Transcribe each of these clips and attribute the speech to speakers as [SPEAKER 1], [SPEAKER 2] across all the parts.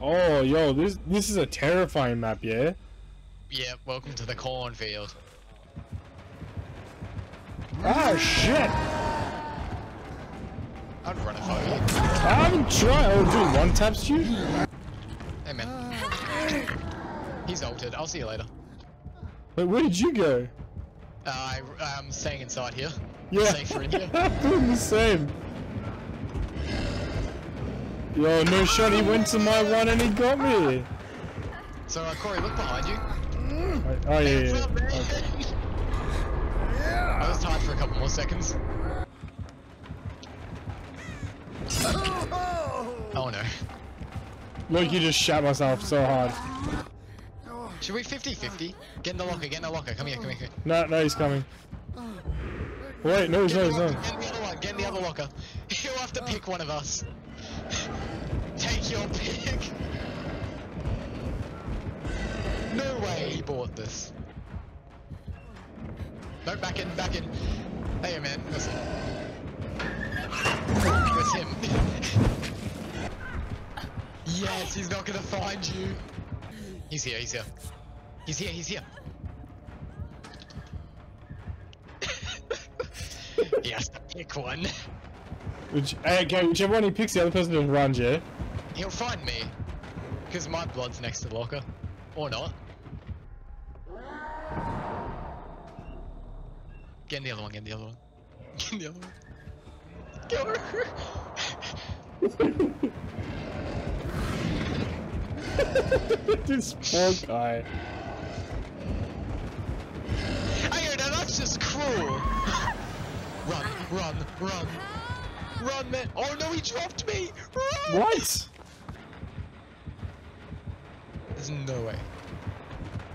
[SPEAKER 1] Oh, yo, this this is a terrifying map, yeah?
[SPEAKER 2] Yeah, welcome to the cornfield.
[SPEAKER 1] Ah, shit!
[SPEAKER 2] I'd run if I were you.
[SPEAKER 1] I haven't tried. Oh, dude, one taps you?
[SPEAKER 2] Hey man. He's altered. I'll see you later.
[SPEAKER 1] Wait, where did you go?
[SPEAKER 2] Uh, I, I'm staying inside here.
[SPEAKER 1] Yeah.
[SPEAKER 2] Safer in here.
[SPEAKER 1] I'm doing the same. Yo, no shot, he went to my one and he got me.
[SPEAKER 2] So, uh, Corey, look behind you.
[SPEAKER 1] Oh, yeah, yeah.
[SPEAKER 2] what's up.
[SPEAKER 1] Okay.
[SPEAKER 2] I was tired for a couple more seconds. Oh no.
[SPEAKER 1] Look, you just shot myself so hard.
[SPEAKER 2] Should we 50-50? Get in the locker, get in the locker. Come here, come here, come here.
[SPEAKER 1] No, no, he's coming. Wait, no, he's
[SPEAKER 2] Get
[SPEAKER 1] not, he's not.
[SPEAKER 2] get in the other one, get in the other locker. He'll have to pick one of us. Take your pick. No way he bought this. No, back in, back in. Hey man, listen. It's him. yes, he's not gonna find you. He's here, he's here. He's here, he's here. he has to pick one.
[SPEAKER 1] Which, okay, whichever one he picks, the other person just runs, yeah?
[SPEAKER 2] He'll find me. Because my blood's next to the locker. Or not. Get in the other one, get in the other one. Get in the other one. Go!
[SPEAKER 1] this poor guy.
[SPEAKER 2] Hey, now that's just cruel! Run, run, run! Run, man! Oh no, he dropped me! Run!
[SPEAKER 1] What?
[SPEAKER 2] There's no way.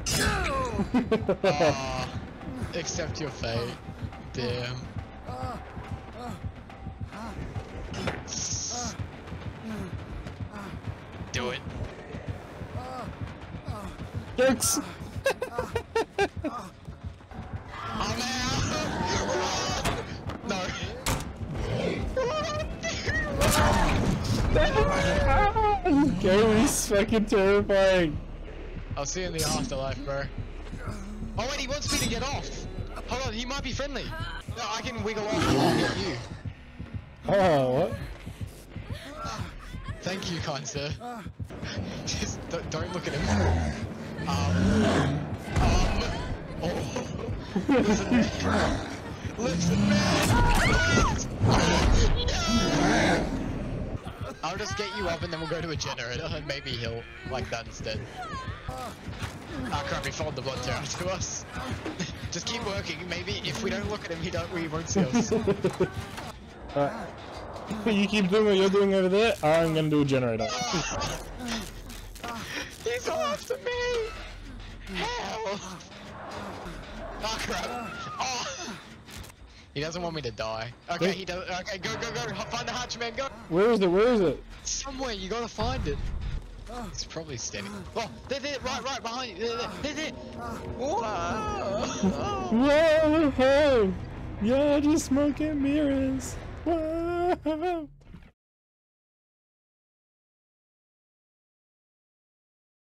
[SPEAKER 2] Aw, accept your fate. Damn. Do it.
[SPEAKER 1] Thanks. Game is fucking terrifying.
[SPEAKER 2] I'll see you in the afterlife, bro. Oh wait, he wants me to get off. Hold on, he might be friendly. No, I can wiggle off and get you.
[SPEAKER 1] Oh, what?
[SPEAKER 2] Thank you, kind sir. Just don't, don't look at him. Um, um, oh. Listen, man. Listen, man. No. I'll just get you up and then we'll go to a generator and maybe he'll like that instead. Ah crap, he followed the blood terror to us. just keep working, maybe if we don't look at him, he, don't, we won't see us.
[SPEAKER 1] Alright. You keep doing what you're doing over there, I'm gonna do a generator.
[SPEAKER 2] He's after me! Help! Oh crap! Oh! He doesn't want me to die. Okay,
[SPEAKER 1] Wait.
[SPEAKER 2] he does. Okay, go, go, go! Find the hatch, man. Go!
[SPEAKER 1] Where is it? Where is it?
[SPEAKER 2] Somewhere you gotta find it. It's probably standing. Oh, there, there, right, right behind you. There, there, there, there. Whoa!
[SPEAKER 1] Whoa! You're just smoking mirrors. Whoa!